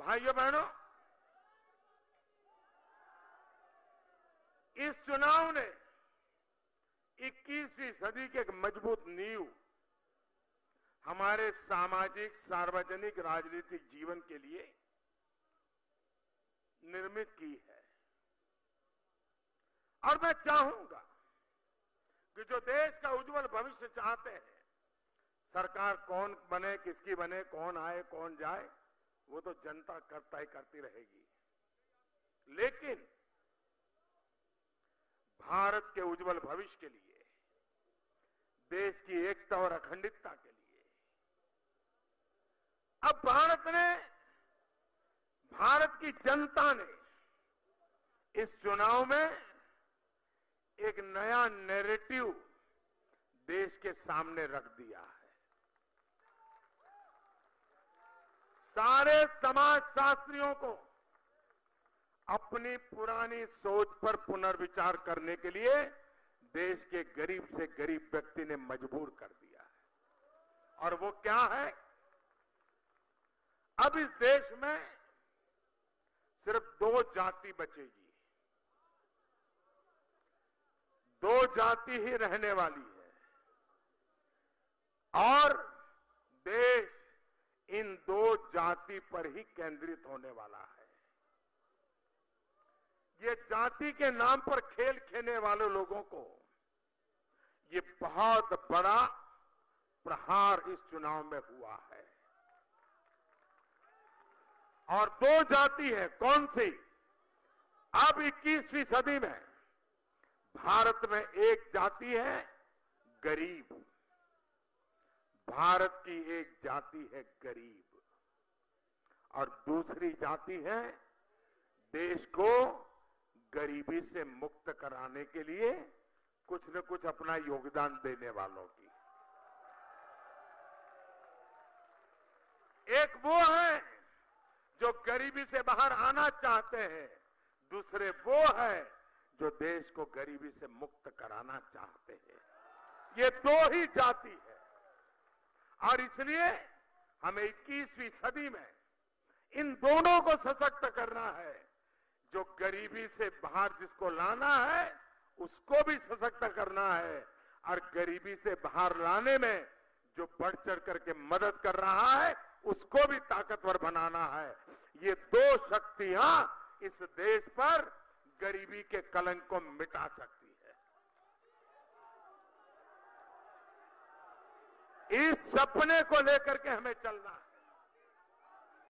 भाइयों बहनों, इस चुनाव ने 21वीं सदी के एक मज़बूत नींव हमारे सामाजिक, सार्वजनिक, राजनीतिक जीवन के लिए निर्मित की है। और मैं चाहूँगा कि जो देश का उज्जवल भविष्य चाहते हैं, सरकार कौन बने, किसकी बने, कौन आए, कौन जाए वो तो जनता करता ही करती रहेगी। लेकिन भारत के उज्जवल भविष्य के लिए, देश की एकता और अखंडितता के लिए, अब भारत ने, भारत की जनता ने इस चुनाव में एक नया नैरेटिव देश के सामने रख दिया है। सारे समाज शास्त्रियों को अपनी पुरानी सोच पर पुनर्विचार करने के लिए देश के गरीब से गरीब व्यक्ति ने मजबूर कर दिया है। और वो क्या है? अब इस देश में सिर्फ़ दो जाति बचेगी। दो जाति ही रहने वाली है। और देश इन दो जाति पर ही केंद्रित होने वाला है। ये जाति के नाम पर खेल खेलने वाले लोगों को ये बहुत बड़ा प्रहार इस चुनाव में हुआ है। और दो जाति है, कौन सी? अब 21वीं सदी में भारत में एक जाति है, गरीब। भारत की एक जाति है गरीब और दूसरी जाति है देश को गरीबी से मुक्त कराने के लिए कुछ न कुछ अपना योगदान देने वालों की। एक वो है जो गरीबी से बाहर आना चाहते हैं, दूसरे वो है जो देश को गरीबी से मुक्त कराना चाहते हैं। ये दो ही जाति है। और इसलिए हमें 21वीं सदी में इन दोनों को सशक्त करना है। जो गरीबी से बाहर जिसको लाना है, उसको भी सशक्त करना है। और गरीबी से बाहर लाने में जो बढ़ चढ़ करके मदद कर रहा है, उसको भी ताकतवर बनाना है। ये दो शक्तियाँ इस देश पर गरीबी के कलंक को मिटा सकती इस सपने को लेकर के हमें चलना है।